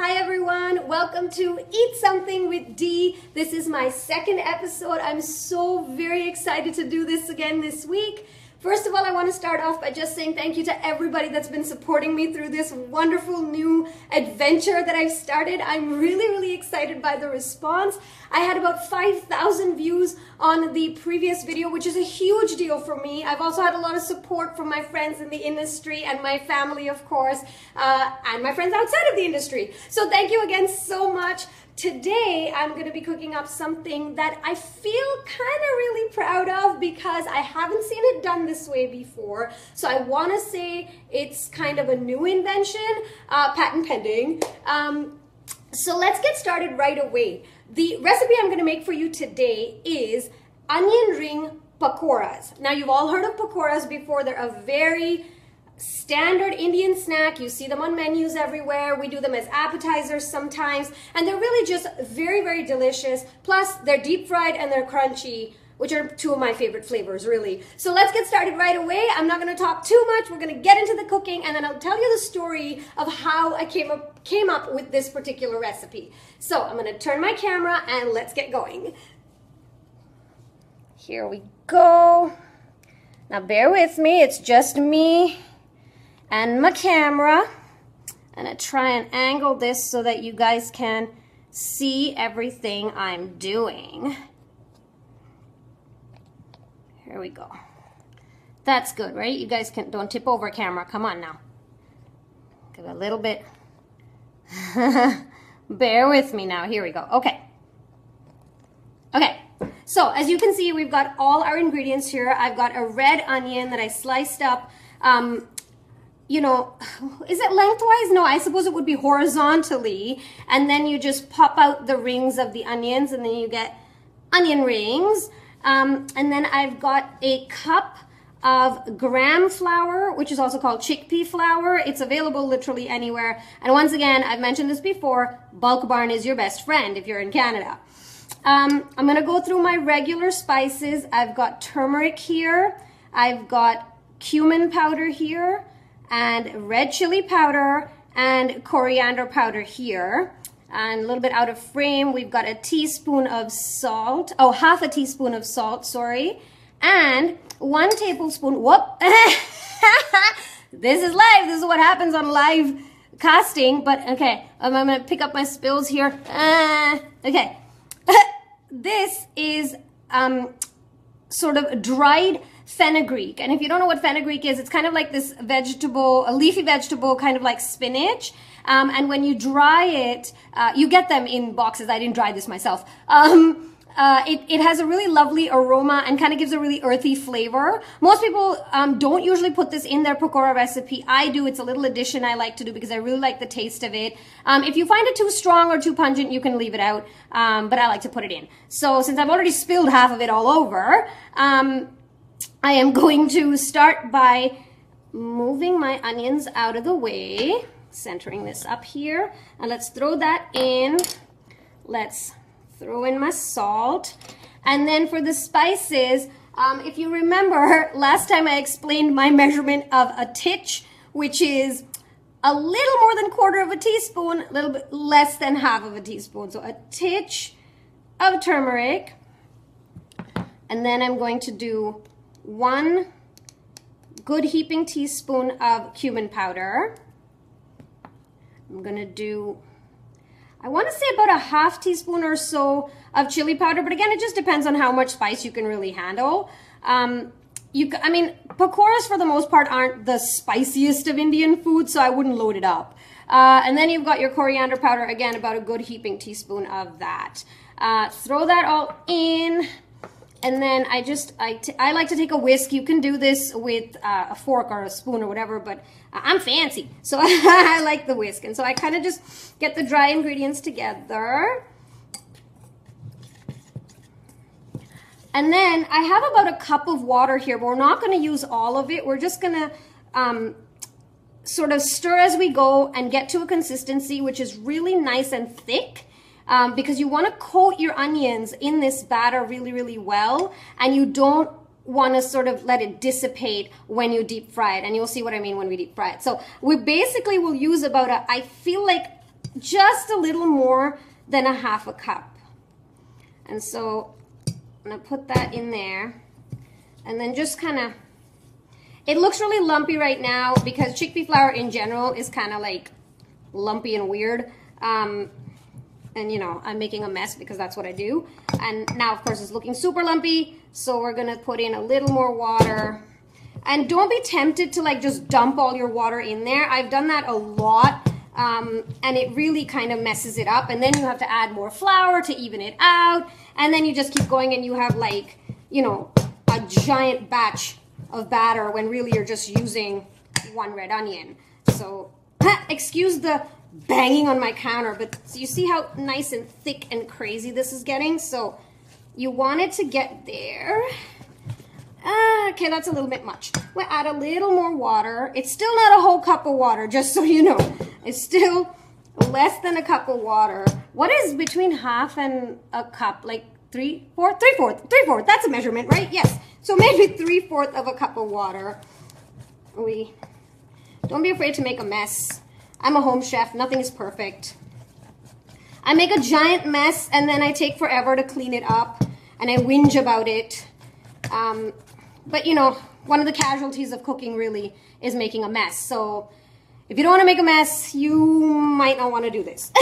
Hi everyone, welcome to Eat Something with Dee. This is my second episode. I'm so very excited to do this again this week. First of all, I want to start off by just saying thank you to everybody that's been supporting me through this wonderful new adventure that I've started. I'm really, really excited by the response. I had about 5,000 views on the previous video, which is a huge deal for me. I've also had a lot of support from my friends in the industry and my family, of course, uh, and my friends outside of the industry. So thank you again so much. Today, I'm gonna be cooking up something that I feel kind of really proud of because I haven't seen it done this way before. So I wanna say it's kind of a new invention, uh, patent pending. Um, so let's get started right away. The recipe I'm gonna make for you today is onion ring pakoras. Now you've all heard of pakoras before. They're a very standard Indian snack. You see them on menus everywhere. We do them as appetizers sometimes. And they're really just very, very delicious. Plus, they're deep fried and they're crunchy, which are two of my favorite flavors, really. So let's get started right away. I'm not gonna talk too much. We're gonna get into the cooking and then I'll tell you the story of how I came up, came up with this particular recipe. So I'm gonna turn my camera and let's get going. Here we go. Now bear with me, it's just me and my camera. And I try and angle this so that you guys can see everything I'm doing. Here we go. That's good, right? You guys can don't tip over camera. Come on now. Give a little bit. Bear with me now. Here we go. Okay. Okay. So as you can see, we've got all our ingredients here. I've got a red onion that I sliced up um, you know, is it lengthwise? No, I suppose it would be horizontally. And then you just pop out the rings of the onions and then you get onion rings. Um, and then I've got a cup of gram flour, which is also called chickpea flour. It's available literally anywhere. And once again, I've mentioned this before, Bulk Barn is your best friend if you're in Canada. Um, I'm gonna go through my regular spices. I've got turmeric here. I've got cumin powder here and red chili powder and coriander powder here. And a little bit out of frame, we've got a teaspoon of salt. Oh, half a teaspoon of salt, sorry. And one tablespoon, whoop. this is live. This is what happens on live casting. But okay, um, I'm to pick up my spills here. Uh, okay. this is um, sort of dried fenugreek. And if you don't know what fenugreek is, it's kind of like this vegetable, a leafy vegetable, kind of like spinach. Um, and when you dry it, uh, you get them in boxes. I didn't dry this myself. Um, uh, it, it has a really lovely aroma and kind of gives a really earthy flavor. Most people um, don't usually put this in their pakora recipe. I do. It's a little addition I like to do because I really like the taste of it. Um, if you find it too strong or too pungent, you can leave it out. Um, but I like to put it in. So since I've already spilled half of it all over, um, I am going to start by moving my onions out of the way, centering this up here. And let's throw that in. Let's throw in my salt. And then for the spices, um, if you remember, last time I explained my measurement of a titch, which is a little more than quarter of a teaspoon, a little bit less than half of a teaspoon. So a titch of turmeric. And then I'm going to do one good heaping teaspoon of cumin powder. I'm gonna do, I wanna say about a half teaspoon or so of chili powder, but again, it just depends on how much spice you can really handle. Um, you, I mean, pakoras for the most part aren't the spiciest of Indian food, so I wouldn't load it up. Uh, and then you've got your coriander powder, again, about a good heaping teaspoon of that. Uh, throw that all in. And then I just, I, I like to take a whisk. You can do this with uh, a fork or a spoon or whatever, but I'm fancy. So I like the whisk. And so I kind of just get the dry ingredients together. And then I have about a cup of water here, but we're not going to use all of it. We're just going to um, sort of stir as we go and get to a consistency which is really nice and thick um, because you want to coat your onions in this batter really, really well. And you don't want to sort of let it dissipate when you deep fry it. And you'll see what I mean when we deep fry it. So we basically will use about a, I feel like just a little more than a half a cup. And so I'm gonna put that in there and then just kind of, it looks really lumpy right now because chickpea flour in general is kind of like lumpy and weird. Um, and you know, I'm making a mess because that's what I do. And now of course it's looking super lumpy. So we're gonna put in a little more water and don't be tempted to like just dump all your water in there. I've done that a lot um, and it really kind of messes it up. And then you have to add more flour to even it out. And then you just keep going and you have like, you know, a giant batch of batter when really you're just using one red onion. So excuse the banging on my counter, but you see how nice and thick and crazy this is getting? So you want it to get there. Ah, okay, that's a little bit much. We'll add a little more water. It's still not a whole cup of water, just so you know. It's still less than a cup of water. What is between half and a cup? Like three, fourth, three fourth, three fourth. That's a measurement, right? Yes. So maybe three fourth of a cup of water. We don't be afraid to make a mess. I'm a home chef. Nothing is perfect. I make a giant mess and then I take forever to clean it up and I whinge about it. Um, but you know, one of the casualties of cooking really is making a mess. So if you don't want to make a mess, you might not want to do this.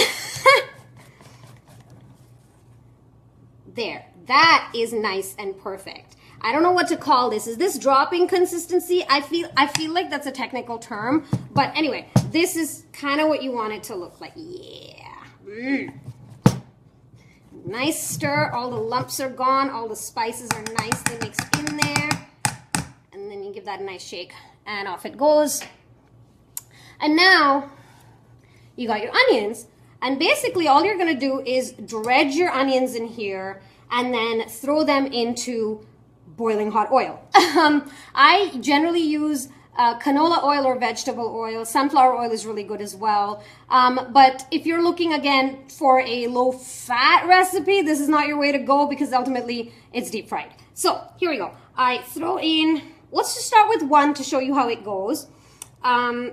there, that is nice and perfect. I don't know what to call this. Is this dropping consistency? I feel I feel like that's a technical term. But anyway, this is kind of what you want it to look like. Yeah. Mm. Nice stir. All the lumps are gone. All the spices are nicely mixed in there. And then you give that a nice shake. And off it goes. And now you got your onions. And basically all you're going to do is dredge your onions in here and then throw them into boiling hot oil. um, I generally use uh, canola oil or vegetable oil. Sunflower oil is really good as well. Um, but if you're looking again for a low fat recipe, this is not your way to go because ultimately it's deep fried. So here we go. I throw in, let's just start with one to show you how it goes. Um,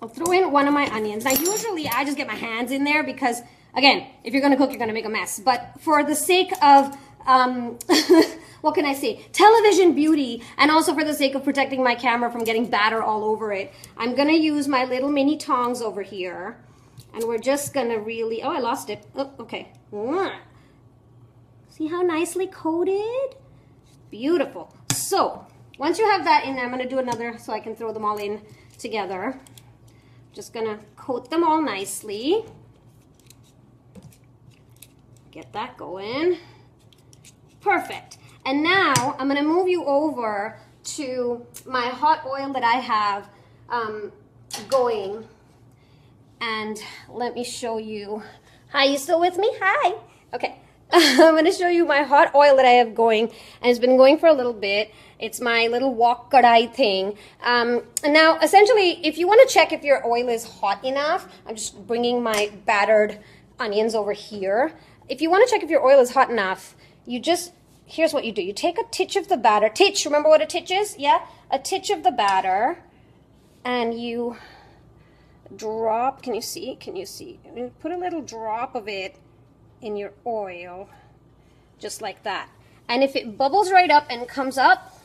I'll throw in one of my onions. Now usually I just get my hands in there because again, if you're gonna cook, you're gonna make a mess. But for the sake of um, what can I say, television beauty, and also for the sake of protecting my camera from getting batter all over it, I'm gonna use my little mini tongs over here, and we're just gonna really, oh, I lost it. Oh, okay. See how nicely coated? Beautiful. So, once you have that in there, I'm gonna do another so I can throw them all in together. Just gonna coat them all nicely. Get that going. Perfect. And now I'm gonna move you over to my hot oil that I have um, going. And let me show you. Hi, you still with me? Hi. Okay. I'm going to show you my hot oil that I have going. And it's been going for a little bit. It's my little wok karai thing. Um, and now, essentially, if you want to check if your oil is hot enough, I'm just bringing my battered onions over here. If you want to check if your oil is hot enough, you just here's what you do. You take a titch of the batter. Titch, remember what a titch is? Yeah? A titch of the batter. And you drop, can you see? Can you see? You put a little drop of it in your oil. Just like that. And if it bubbles right up and comes up,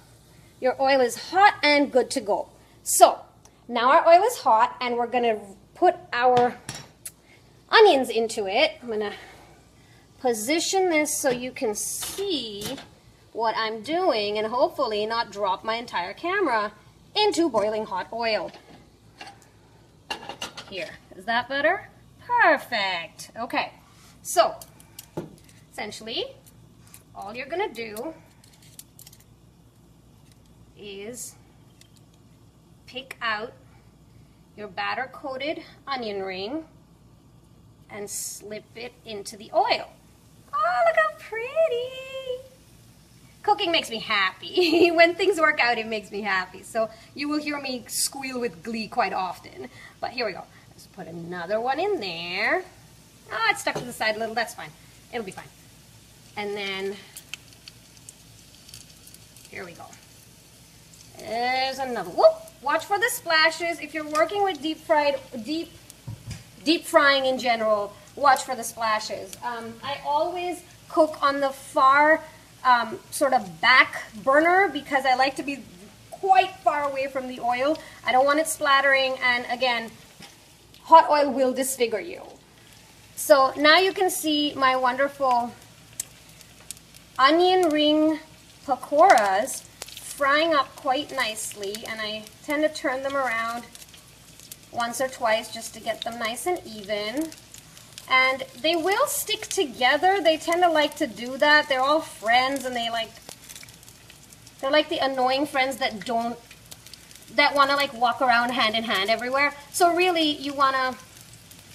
your oil is hot and good to go. So, now our oil is hot and we're going to put our onions into it. I'm to position this so you can see what I'm doing and hopefully not drop my entire camera into boiling hot oil. Here, is that better? Perfect. Okay, so essentially all you're gonna do is pick out your batter coated onion ring and slip it into the oil. Oh, look how pretty. Cooking makes me happy. when things work out, it makes me happy. So you will hear me squeal with glee quite often. But here we go. Let's put another one in there. Oh, it's stuck to the side a little. That's fine. It'll be fine. And then, here we go. There's another. Whoop! Watch for the splashes. If you're working with deep fried, deep deep frying in general, watch for the splashes. Um, I always cook on the far um, sort of back burner because I like to be quite far away from the oil. I don't want it splattering and again, hot oil will disfigure you. So now you can see my wonderful onion ring pakoras frying up quite nicely and I tend to turn them around once or twice just to get them nice and even. And they will stick together. They tend to like to do that. They're all friends and they like, they're like the annoying friends that don't, that want to like walk around hand in hand everywhere. So really you want to,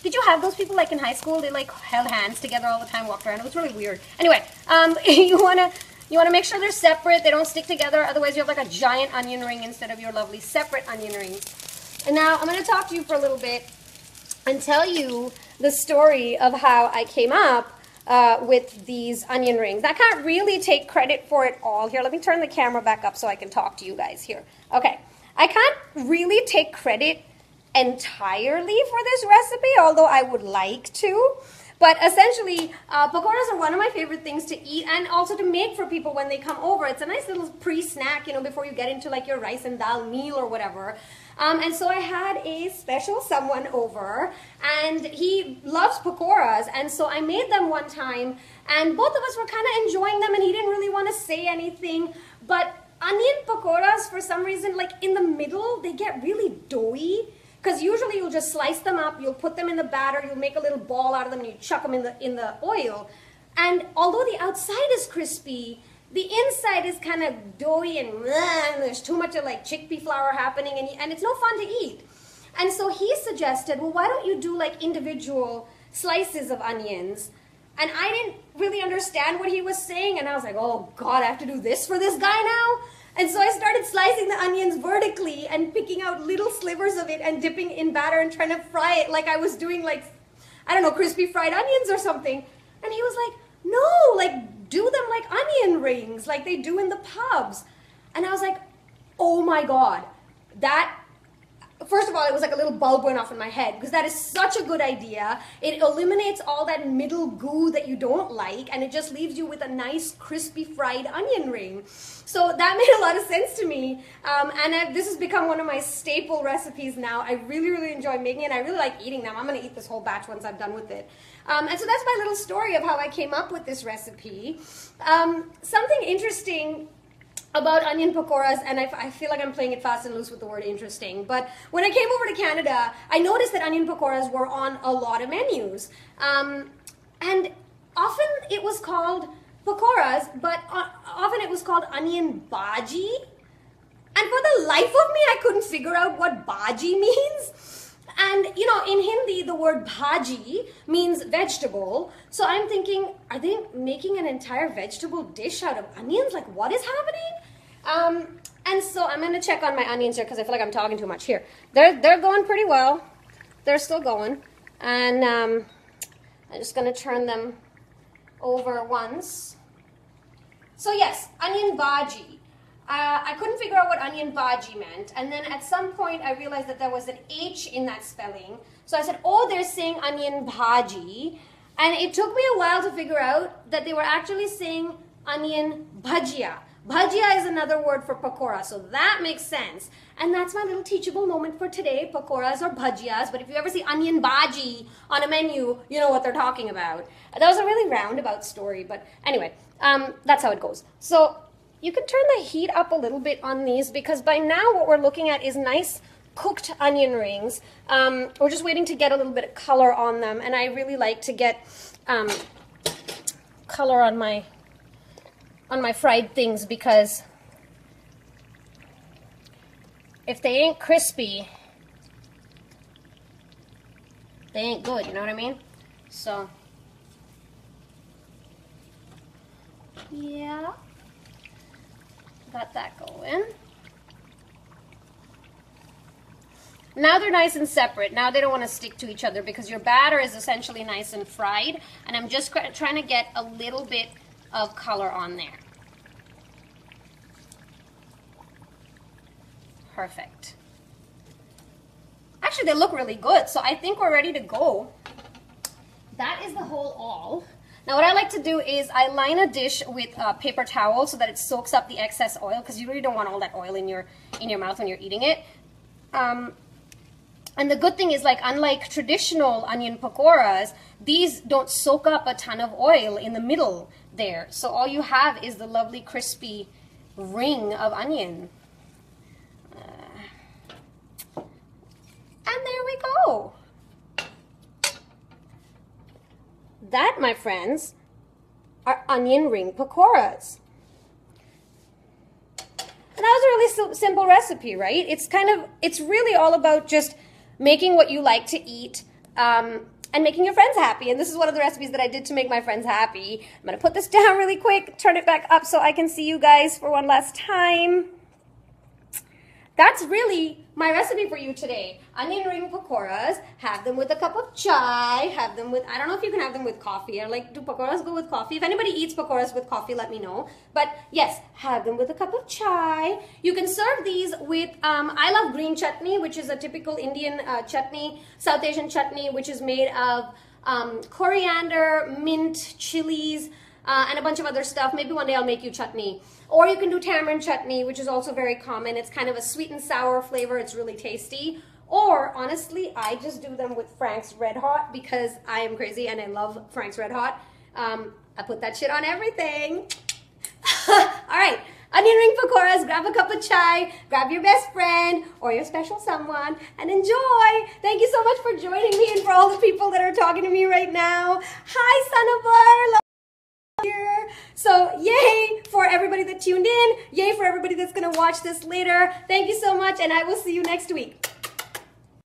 did you have those people like in high school? They like held hands together all the time, walked around. It was really weird. Anyway, um, you want to you want to make sure they're separate. They don't stick together. Otherwise, you have like a giant onion ring instead of your lovely separate onion rings. And now I'm going to talk to you for a little bit and tell you the story of how I came up uh, with these onion rings. I can't really take credit for it all. Here, let me turn the camera back up so I can talk to you guys here. Okay, I can't really take credit entirely for this recipe, although I would like to. But essentially, uh, pakoras are one of my favorite things to eat and also to make for people when they come over. It's a nice little pre-snack, you know, before you get into like your rice and dal meal or whatever. Um, and so I had a special someone over and he loves pakoras. And so I made them one time and both of us were kind of enjoying them and he didn't really want to say anything. But onion pakoras, for some reason, like in the middle, they get really doughy. Because usually you'll just slice them up, you'll put them in the batter, you'll make a little ball out of them, and you chuck them in the, in the oil. And although the outside is crispy, the inside is kind of doughy and, and there's too much of like chickpea flour happening, and, and it's no fun to eat. And so he suggested, well, why don't you do like individual slices of onions? And I didn't really understand what he was saying, and I was like, oh God, I have to do this for this guy now? And so I started slicing the onions vertically and picking out little slivers of it and dipping in batter and trying to fry it like I was doing like, I don't know, crispy fried onions or something. And he was like, no, like do them like onion rings, like they do in the pubs. And I was like, oh my God, that first of all, it was like a little bulb went off in my head because that is such a good idea. It eliminates all that middle goo that you don't like and it just leaves you with a nice crispy fried onion ring. So that made a lot of sense to me. Um, and I, this has become one of my staple recipes now. I really, really enjoy making it. I really like eating them. I'm going to eat this whole batch once I'm done with it. Um, and so that's my little story of how I came up with this recipe. Um, something interesting about onion pakoras, and I, I, feel like I'm playing it fast and loose with the word interesting, but when I came over to Canada, I noticed that onion pakoras were on a lot of menus. Um, and often it was called pakoras, but often it was called onion bhaji. And for the life of me, I couldn't figure out what bhaji means. And you know, in Hindi, the word bhaji means vegetable. So I'm thinking, are they making an entire vegetable dish out of onions? Like, what is happening? Um, and so I'm gonna check on my onions here because I feel like I'm talking too much. Here, they're they're going pretty well. They're still going, and um, I'm just gonna turn them over once. So yes, onion bhaji. Uh, I couldn't figure out what onion bhaji meant. And then at some point, I realized that there was an H in that spelling. So I said, oh, they're saying onion bhaji. And it took me a while to figure out that they were actually saying onion bhajia. Bhajia is another word for pakora, so that makes sense. And that's my little teachable moment for today. Pakoras or bhajias, but if you ever see onion bhaji on a menu, you know what they're talking about. That was a really roundabout story, but anyway, um, that's how it goes. So you can turn the heat up a little bit on these because by now what we're looking at is nice cooked onion rings. Um, we're just waiting to get a little bit of color on them and I really like to get um, color on my on my fried things because if they ain't crispy they ain't good, you know what I mean? So, yeah. Got that going. Now they're nice and separate. Now they don't want to stick to each other because your batter is essentially nice and fried. And I'm just trying to get a little bit of color on there. Perfect. actually, they look really good. So I think we're ready to go. That is the whole all. Now what I like to do is I line a dish with a paper towel so that it soaks up the excess oil because you really don't want all that oil in your in your mouth when you're eating it. Um, and the good thing is like unlike traditional onion pakoras, these don't soak up a ton of oil in the middle there. So all you have is the lovely crispy ring of onion. Uh, and there we go. That, my friends, are onion ring pakoras. And that was a really simple recipe, right? It's kind of, it's really all about just making what you like to eat um, and making your friends happy. And this is one of the recipes that I did to make my friends happy. I'm going to put this down really quick, turn it back up so I can see you guys for one last time. That's really my recipe for you today. Onion ring pakoras. Have them with a cup of chai. Have them with, I don't know if you can have them with coffee. I like, do pakoras go with coffee? If anybody eats pakoras with coffee, let me know. But yes, have them with a cup of chai. You can serve these with, um, I love green chutney, which is a typical Indian uh, chutney, South Asian chutney, which is made of um, coriander, mint, chilies, uh, and a bunch of other stuff. Maybe one day I'll make you chutney. Or you can do tamarind chutney, which is also very common. It's kind of a sweet and sour flavor. It's really tasty. Or honestly, I just do them with Frank's Red Hot because I am crazy and I love Frank's Red Hot. Um, I put that shit on everything. All right, onion ring pakoras, grab a cup of chai, grab your best friend or your special someone and enjoy. Thank you so much for joining me and for all the people that are talking to me right now. Hi, Sanabar here. So yay for everybody that tuned in. Yay for everybody that's to watch this later. Thank you so much and I will see you next week.